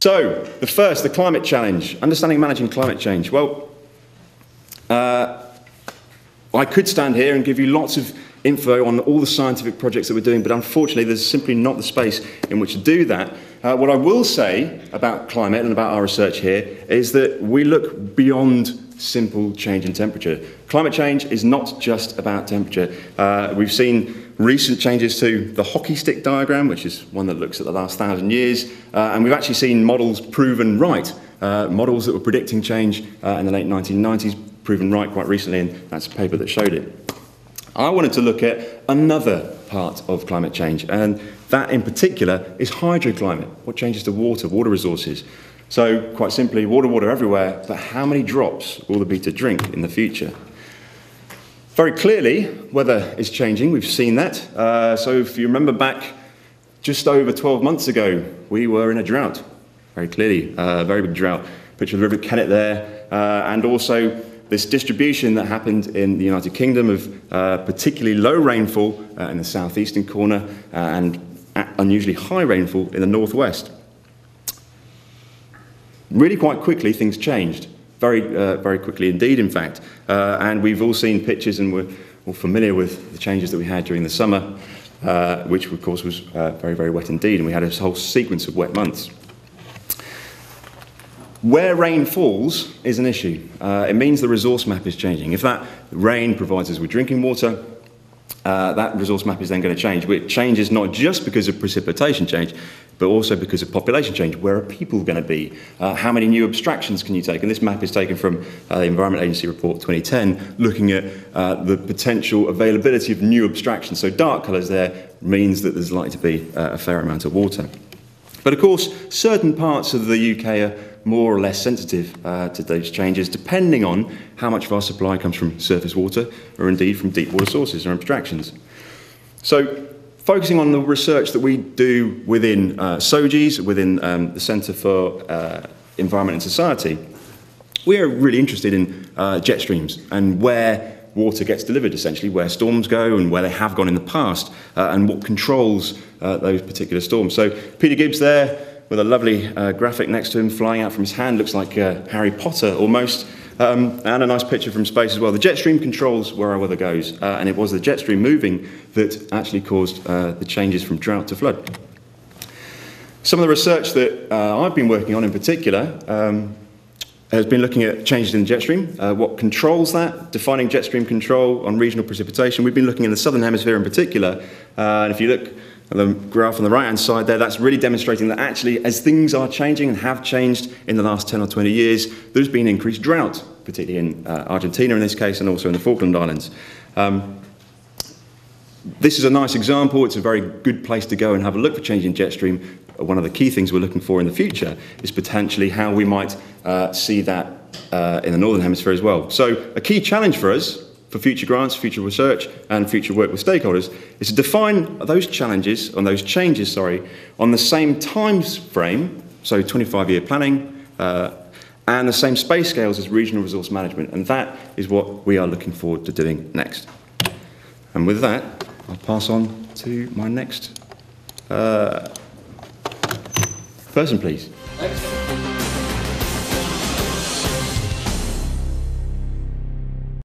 So, the first, the climate challenge, understanding and managing climate change. Well, uh, I could stand here and give you lots of info on all the scientific projects that we're doing, but unfortunately there's simply not the space in which to do that. Uh, what I will say about climate and about our research here is that we look beyond simple change in temperature. Climate change is not just about temperature. Uh, we've seen recent changes to the hockey stick diagram, which is one that looks at the last thousand years, uh, and we've actually seen models proven right. Uh, models that were predicting change uh, in the late 1990s proven right quite recently, and that's a paper that showed it. I wanted to look at another part of climate change, and that in particular is hydroclimate, what changes to water, water resources. So, quite simply, water, water everywhere, but how many drops will there be to drink in the future? Very clearly, weather is changing, we've seen that. Uh, so, if you remember back just over 12 months ago, we were in a drought, very clearly, a uh, very big drought. Picture of the River Kennet there, uh, and also this distribution that happened in the United Kingdom of uh, particularly low rainfall uh, in the southeastern corner uh, and unusually high rainfall in the northwest. Really quite quickly things changed, very, uh, very quickly indeed in fact, uh, and we've all seen pictures and we're all familiar with the changes that we had during the summer, uh, which of course was very, very wet indeed, and we had a whole sequence of wet months. Where rain falls is an issue. Uh, it means the resource map is changing. If that rain provides us with drinking water, uh, that resource map is then going to change. It changes not just because of precipitation change, but also because of population change. Where are people going to be? Uh, how many new abstractions can you take? And this map is taken from uh, the Environment Agency report 2010, looking at uh, the potential availability of new abstractions. So dark colours there means that there's likely to be uh, a fair amount of water. But of course, certain parts of the UK are more or less sensitive uh, to those changes, depending on how much of our supply comes from surface water or indeed from deep water sources or abstractions. So, focusing on the research that we do within uh, SOGES, within um, the Centre for uh, Environment and Society, we are really interested in uh, jet streams and where water gets delivered, essentially, where storms go and where they have gone in the past, uh, and what controls uh, those particular storms. So, Peter Gibbs there, with a lovely uh, graphic next to him flying out from his hand, looks like uh, Harry Potter almost. Um, and a nice picture from space as well. The jet stream controls where our weather goes, uh, and it was the jet stream moving that actually caused uh, the changes from drought to flood. Some of the research that uh, I've been working on in particular um, has been looking at changes in the jet stream, uh, what controls that, defining jet stream control on regional precipitation. We've been looking in the southern hemisphere in particular, and if you look and the graph on the right-hand side there, that's really demonstrating that actually, as things are changing and have changed in the last 10 or 20 years, there's been increased drought, particularly in uh, Argentina in this case, and also in the Falkland Islands. Um, this is a nice example. It's a very good place to go and have a look for changing jet stream. One of the key things we're looking for in the future is potentially how we might uh, see that uh, in the Northern Hemisphere as well. So a key challenge for us for future grants, future research, and future work with stakeholders is to define those challenges, on those changes, sorry, on the same time frame, so 25-year planning, uh, and the same space scales as regional resource management. And that is what we are looking forward to doing next. And with that, I'll pass on to my next uh, person, please.